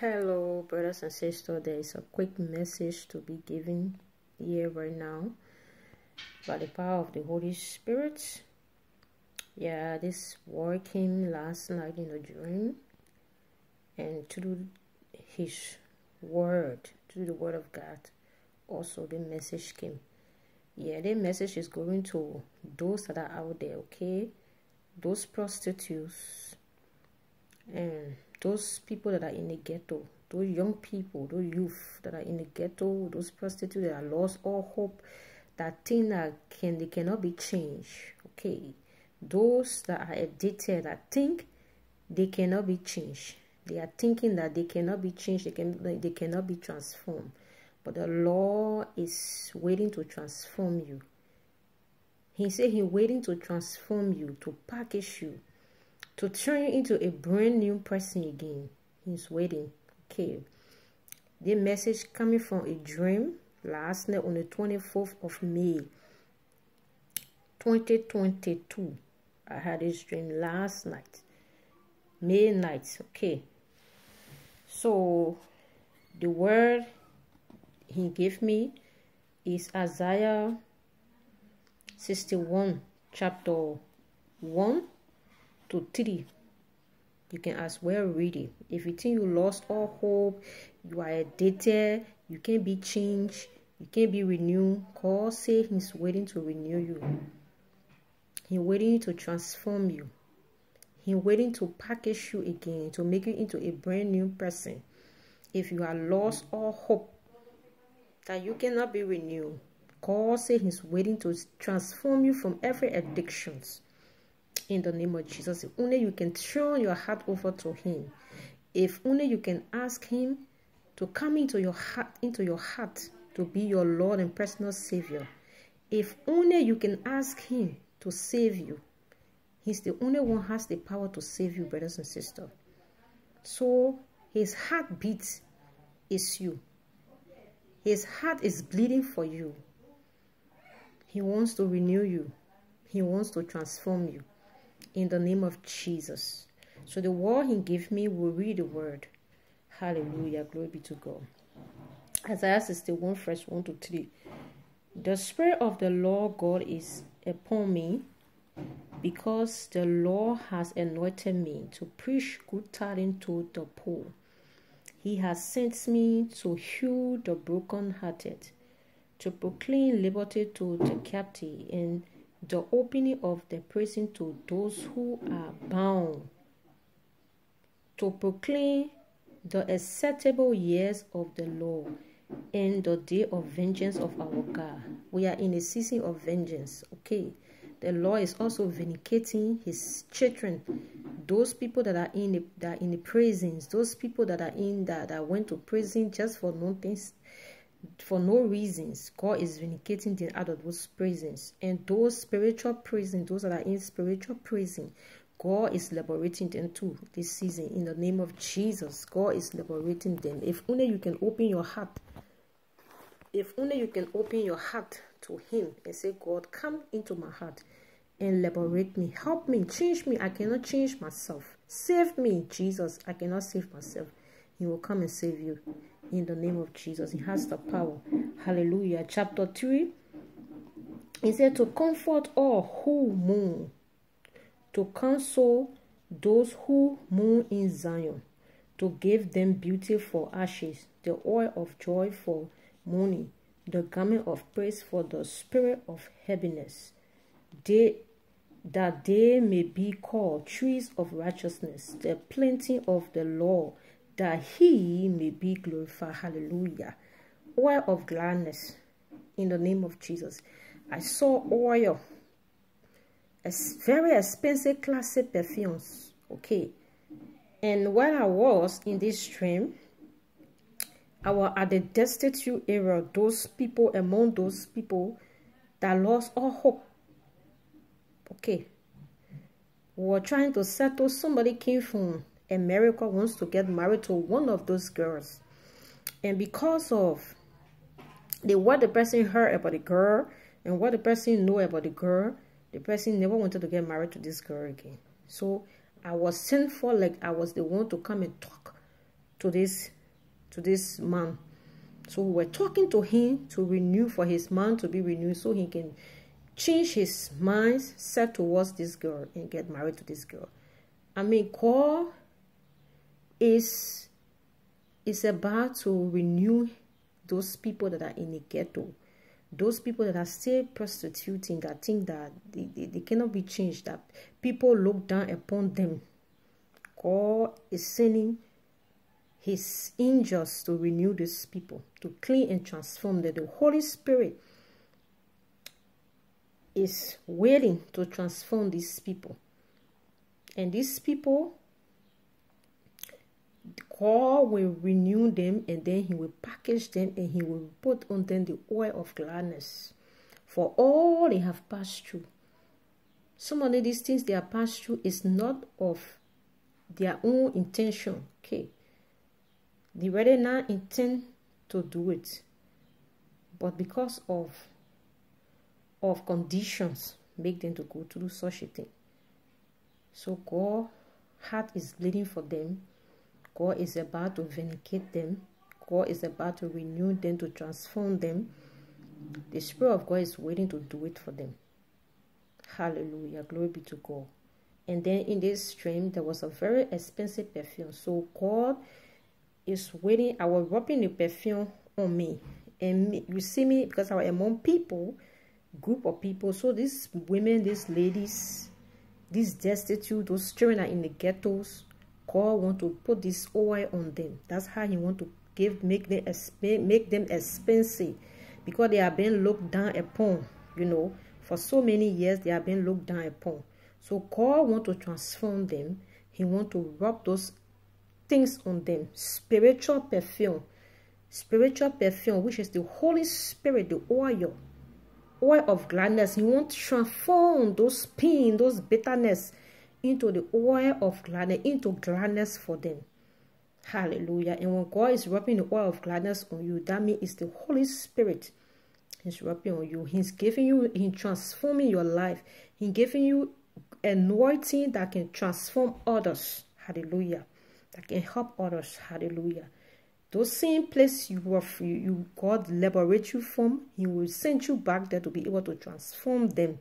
Hello, brothers and sisters. There is a quick message to be given here right now by the power of the Holy Spirit. Yeah, this word came last night in a dream, and through His word, through the word of God, also the message came. Yeah, the message is going to those that are out there, okay? Those prostitutes and those people that are in the ghetto, those young people, those youth that are in the ghetto, those prostitutes that are lost all hope, that thing that can they cannot be changed. Okay. Those that are addicted that think they cannot be changed. They are thinking that they cannot be changed, they can they cannot be transformed. But the Lord is waiting to transform you. He said he's waiting to transform you, to package you, to turn you into a brand new person again. He's waiting. Okay. The message coming from a dream last night on the 24th of May 2022. I had this dream last night. May night. Okay. So the word he gave me is Isaiah 61 chapter 1 to 3. You can as well read it. If you think you lost all hope, you are addicted, you can't be changed, you can't be renewed, God say He's waiting to renew you. He's waiting to transform you. He's waiting to package you again, to make you into a brand new person. If you are lost all hope that you cannot be renewed, God say He's waiting to transform you from every addictions in the name of Jesus. If only you can turn your heart over to Him. If only you can ask Him to come into your heart, into your heart, to be your Lord and personal Savior. If only you can ask Him to save you. He's the only one who has the power to save you, brothers and sisters. So His heartbeat is you. His heart is bleeding for you. He wants to renew you. He wants to transform you in the name of Jesus. So the word he gave me will read the word. Hallelujah. Glory be to God. Isaiah 61 verse 1 to 3. The Spirit of the Lord God is upon me because the Lord has anointed me to preach good tidings to the poor. He has sent me to heal the brokenhearted, to proclaim liberty to the captive, and the opening of the prison to those who are bound, to proclaim the acceptable years of the Lord and the day of vengeance of our God. We are in a season of vengeance, okay? The Lord is also vindicating his children, those people that are in the that are in the prisons, those people that are in that, that went to prison just for nothing for no reasons, God is vindicating them out of those prisons. And those spiritual prisons, those that are in spiritual prison, God is liberating them too this season. In the name of Jesus, God is liberating them. If only you can open your heart, if only you can open your heart to Him and say, God, come into my heart and liberate me. Help me, change me. I cannot change myself. Save me, Jesus. I cannot save myself. He will come and save you in the name of Jesus. He has the power. Hallelujah. Chapter 3. He said to comfort all who mourn, to console those who mourn in Zion, to give them beauty for ashes, the oil of joy for mourning, the garment of praise for the spirit of heaviness. They that they may be called trees of righteousness, the planting of the Lord that he may be glorified. Hallelujah. Oil of gladness in the name of Jesus. I saw oil, as very expensive classic perfumes. Okay. And when I was in this stream, I was at the destitute area, those people among those people that lost all hope. Okay. We were trying to settle. Somebody came from America wants to get married to one of those girls. And because of the what the person heard about the girl and what the person knew about the girl, the person never wanted to get married to this girl again. So I was sent for like I was the one to come and talk to this to this man. So we're talking to him to renew for his mind to be renewed so he can change his mind, set towards this girl and get married to this girl. I mean, God is is about to renew those people that are in the ghetto. Those people that are still prostituting that think that they, they, they cannot be changed that people look down upon them. God is sending his angels to renew these people to clean and transform them. The holy spirit is waiting to transform these people. And these people God will renew them and then he will package them and he will put on them the oil of gladness for all they have passed through. Some of these things they have passed through is not of their own intention. Okay. They really not intend to do it. But because of of conditions make them to go through such a thing. So God heart is bleeding for them God is about to vindicate them. God is about to renew them, to transform them. The Spirit of God is waiting to do it for them. Hallelujah. Glory be to God. And then in this stream, there was a very expensive perfume. So God is waiting. I was rubbing the perfume on me. And me, you see me because I was among people, group of people. So these women, these ladies, these destitute, those children are in the ghettos. God want to put this oil on them. That's how He want to give, make them make them expensive, because they have been looked down upon. You know, for so many years they have been looked down upon. So God want to transform them. He want to rub those things on them. Spiritual perfume, spiritual perfume, which is the Holy Spirit, the oil, oil of gladness. He want to transform those pain, those bitterness into the oil of gladness, into gladness for them. Hallelujah. And when God is rubbing the oil of gladness on you, that means it's the Holy Spirit. He's rubbing on you. He's giving you, He's transforming your life. He's giving you anointing that can transform others. Hallelujah. That can help others. Hallelujah. Those same place you were you, you God liberate you from, He will send you back there to be able to transform them.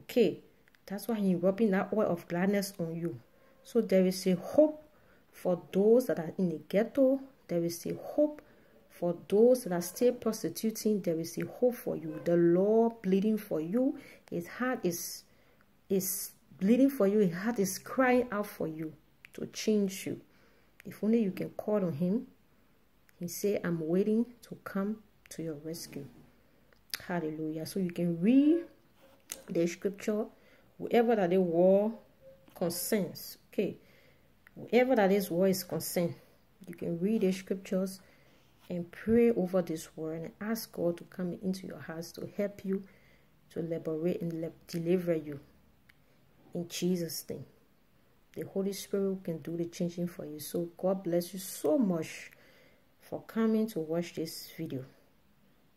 Okay. That's why he's rubbing that oil of gladness on you. So there is a hope for those that are in the ghetto. There is a hope for those that are still prostituting. There is a hope for you. The Lord bleeding for you. His heart is, is bleeding for you. His heart is crying out for you to change you. If only you can call on him. He say, I'm waiting to come to your rescue. Hallelujah. So you can read the scripture whoever that the war concerns, okay, whoever that this war is concerned, you can read the scriptures and pray over this word and ask God to come into your house to help you to liberate and deliver you in Jesus' name. The Holy Spirit can do the changing for you. So God bless you so much for coming to watch this video.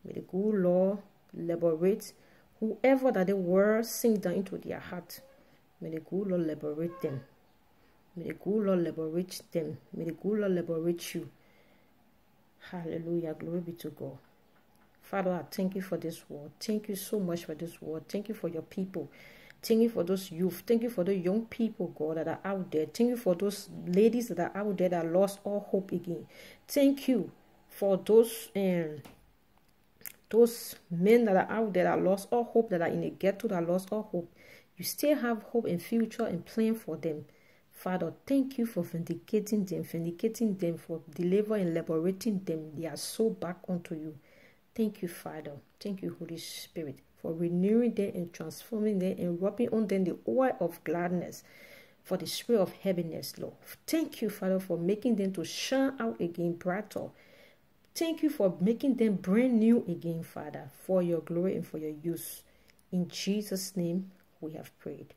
May the good Lord liberate Whoever that the word sink down into their heart, may the good Lord liberate them. May the good Lord liberate them. May the good Lord liberate you. Hallelujah. Glory be to God. Father, I thank you for this word. Thank you so much for this word. Thank you for your people. Thank you for those youth. Thank you for the young people, God, that are out there. Thank you for those ladies that are out there that lost all hope again. Thank you for those um, those men that are out there that lost all hope, that are in a ghetto that lost all hope, you still have hope and future and plan for them. Father, thank you for vindicating them, vindicating them, for delivering and liberating them. They are so back unto you. Thank you, Father. Thank you, Holy Spirit, for renewing them and transforming them and rubbing on them the oil of gladness for the spirit of heaviness, Lord. Thank you, Father, for making them to shine out again brighter Thank you for making them brand new again, Father, for your glory and for your use. In Jesus' name we have prayed.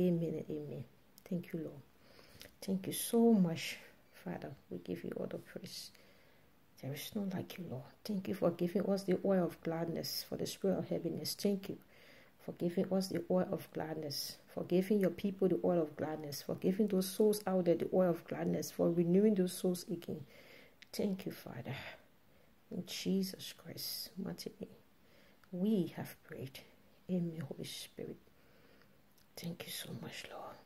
Amen and amen. Thank you, Lord. Thank you so much, Father. We give you all the praise. There is none like you, Lord. Thank you for giving us the oil of gladness, for the spirit of heaviness. Thank you for giving us the oil of gladness, for giving your people the oil of gladness, for giving those souls out there the oil of gladness, for renewing those souls again. Thank you, Father. In Jesus Christ, we have prayed. Amen, Holy Spirit. Thank you so much, Lord.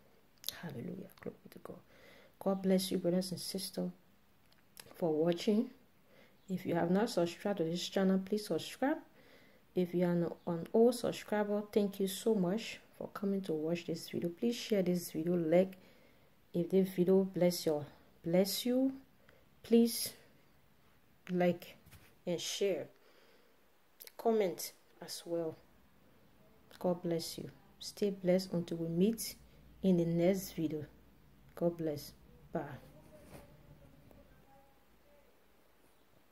Hallelujah. Glory to God. God bless you, brothers and sisters, for watching. If you have not subscribed to this channel, please subscribe. If you are an old subscriber, thank you so much for coming to watch this video. Please share this video, like if this video bless your bless you. Please like and share. Comment as well. God bless you. Stay blessed until we meet in the next video. God bless. Bye.